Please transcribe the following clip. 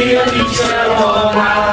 Dio di Cerona.